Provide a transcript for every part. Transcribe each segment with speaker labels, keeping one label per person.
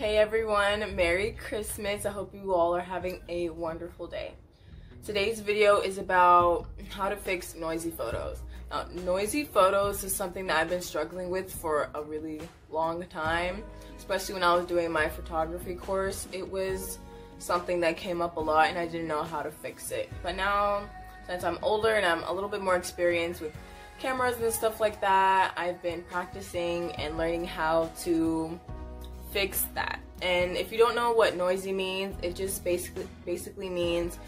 Speaker 1: Hey everyone, Merry Christmas. I hope you all are having a wonderful day. Today's video is about how to fix noisy photos. Now, noisy photos is something that I've been struggling with for a really long time, especially when I was doing my photography course. It was something that came up a lot and I didn't know how to fix it. But now, since I'm older and I'm a little bit more experienced with cameras and stuff like that, I've been practicing and learning how to fix that. And if you don't know what noisy means, it just basically basically means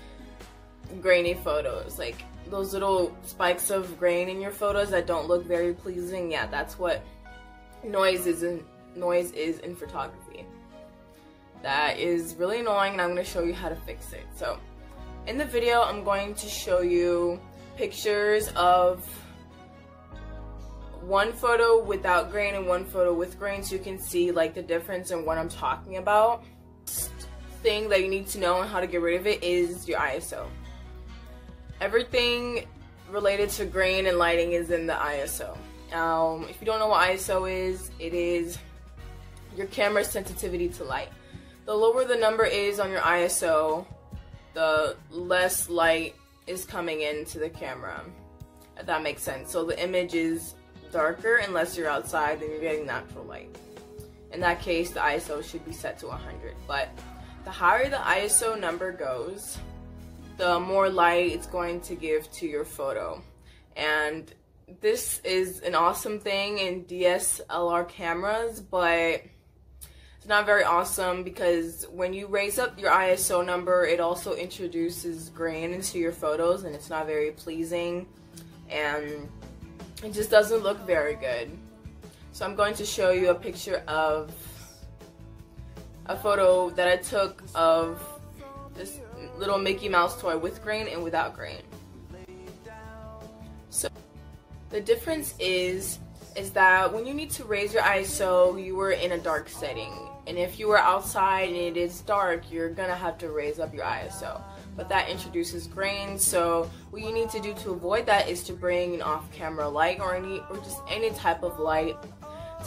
Speaker 1: grainy photos. Like those little spikes of grain in your photos that don't look very pleasing. Yeah, that's what noise is in noise is in photography. That is really annoying and I'm going to show you how to fix it. So, in the video, I'm going to show you pictures of one photo without grain and one photo with grain so you can see like the difference in what I'm talking about. Thing that you need to know and how to get rid of it is your ISO. Everything related to grain and lighting is in the ISO. Um, if you don't know what ISO is, it is your camera's sensitivity to light. The lower the number is on your ISO, the less light is coming into the camera. If that makes sense. So the image is darker unless you're outside and you're getting natural light. In that case, the ISO should be set to 100. But the higher the ISO number goes, the more light it's going to give to your photo. And this is an awesome thing in DSLR cameras, but it's not very awesome because when you raise up your ISO number, it also introduces grain into your photos and it's not very pleasing. And it just doesn't look very good. So I'm going to show you a picture of a photo that I took of this little Mickey Mouse toy with grain and without grain. So the difference is is that when you need to raise your ISO, you were in a dark setting. And if you were outside and it is dark, you're gonna have to raise up your ISO but that introduces grain. So what you need to do to avoid that is to bring an off-camera light or any or just any type of light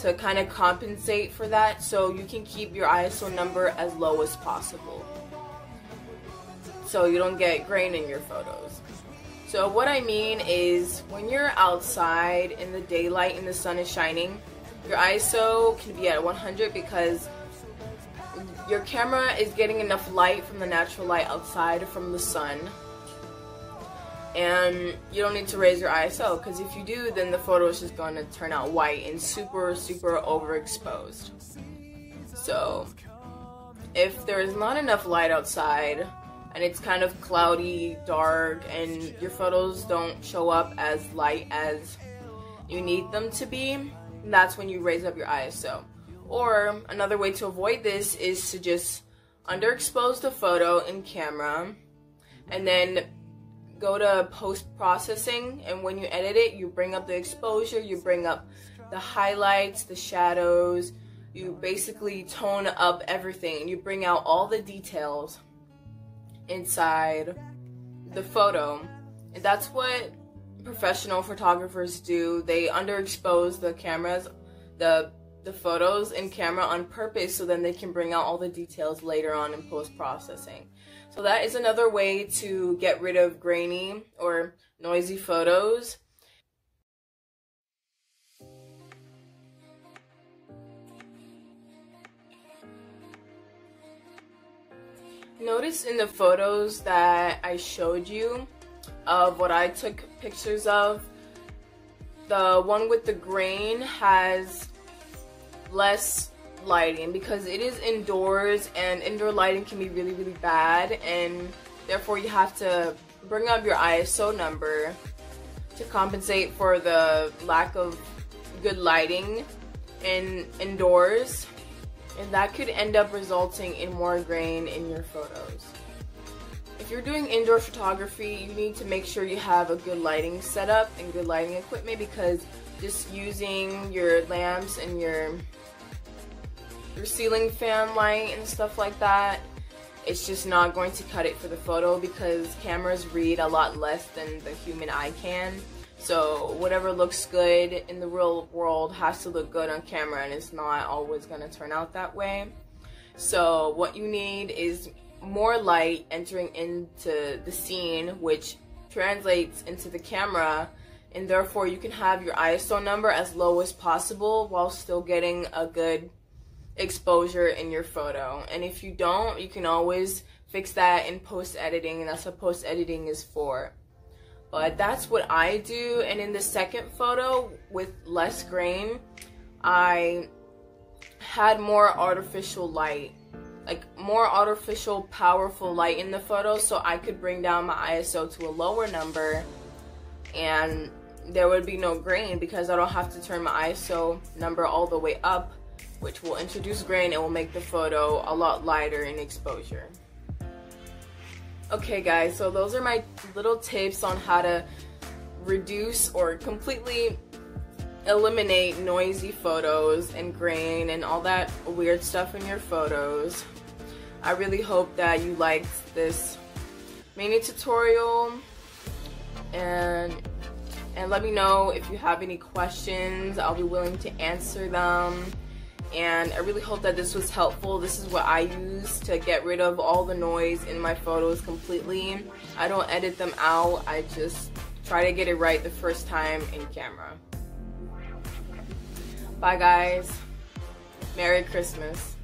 Speaker 1: to kind of compensate for that so you can keep your ISO number as low as possible. So you don't get grain in your photos. So what I mean is when you're outside in the daylight and the sun is shining, your ISO can be at 100 because your camera is getting enough light from the natural light outside from the sun. And you don't need to raise your ISO because if you do then the photo is just going to turn out white and super super overexposed. So if there is not enough light outside and it's kind of cloudy dark and your photos don't show up as light as you need them to be. That's when you raise up your ISO or another way to avoid this is to just underexpose the photo in camera and then go to post-processing. And when you edit it you bring up the exposure, you bring up the highlights, the shadows, you basically tone up everything. You bring out all the details inside the photo. And that's what professional photographers do. They underexpose the cameras, the the photos in camera on purpose so then they can bring out all the details later on in post-processing. So that is another way to get rid of grainy or noisy photos. Notice in the photos that I showed you of what I took pictures of, the one with the grain has less lighting because it is indoors and indoor lighting can be really really bad and therefore you have to bring up your ISO number to compensate for the lack of good lighting in indoors and that could end up resulting in more grain in your photos. If you're doing indoor photography, you need to make sure you have a good lighting setup and good lighting equipment because just using your lamps and your your ceiling fan light and stuff like that, it's just not going to cut it for the photo because cameras read a lot less than the human eye can. So whatever looks good in the real world has to look good on camera and it's not always going to turn out that way. So what you need is more light entering into the scene, which translates into the camera, and therefore you can have your ISO number as low as possible while still getting a good exposure in your photo. And if you don't, you can always fix that in post editing, and that's what post editing is for. But that's what I do. And in the second photo with less grain, I had more artificial light like more artificial powerful light in the photo so I could bring down my ISO to a lower number and there would be no grain because I don't have to turn my ISO number all the way up which will introduce grain and will make the photo a lot lighter in exposure. Okay guys, so those are my little tips on how to reduce or completely eliminate noisy photos and grain and all that weird stuff in your photos. I really hope that you liked this mini tutorial and and let me know if you have any questions. I'll be willing to answer them. And I really hope that this was helpful. This is what I use to get rid of all the noise in my photos completely. I don't edit them out. I just try to get it right the first time in camera. Bye guys. Merry Christmas.